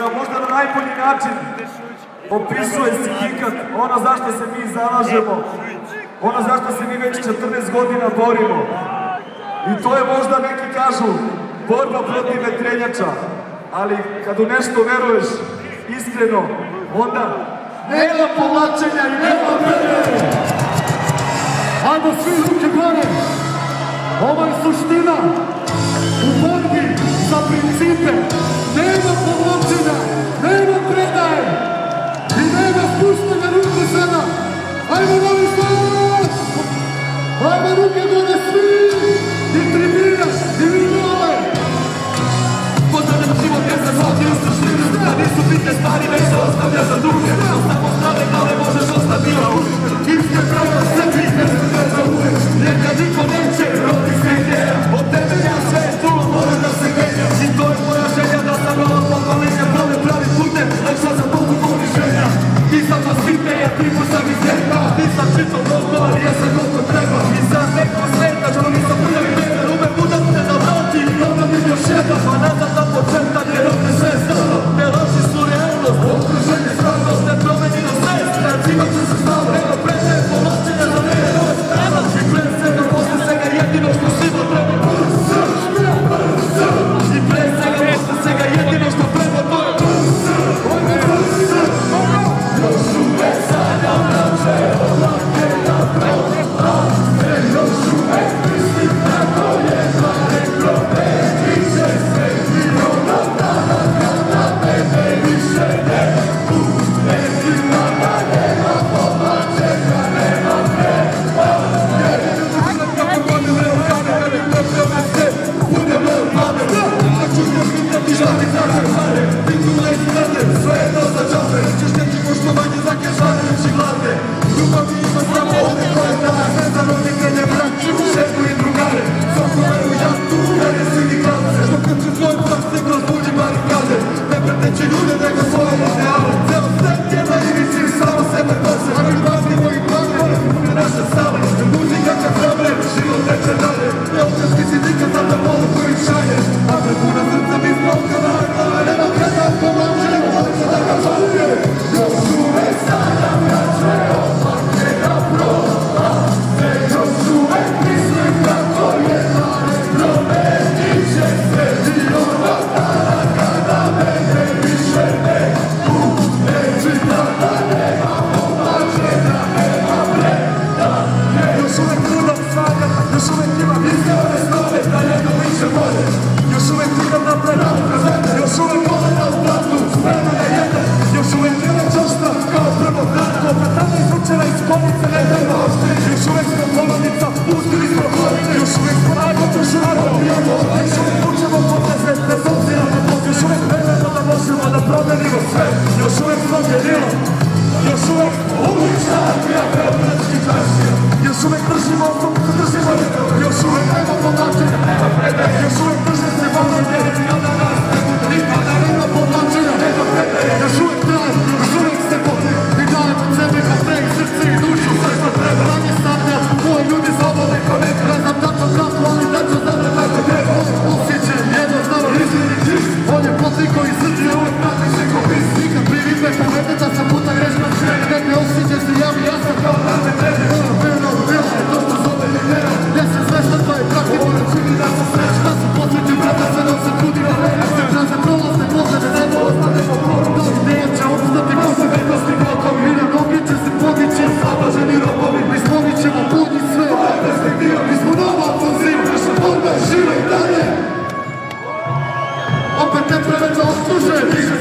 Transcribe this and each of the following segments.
koja možda na najbolji način opisuje sindikat, ono zašto se mi zalažemo, ono zašto se mi već 14 godina borimo. I to je možda neki kažu borba protiv vetrenjača, ali kad u nešto veruješ iskreno, onda nema povlačenja i nema vrede. Ajmo svi ruke gore. Ovo je suština u borbi za principe. Żeby proszę o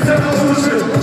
Você tá não.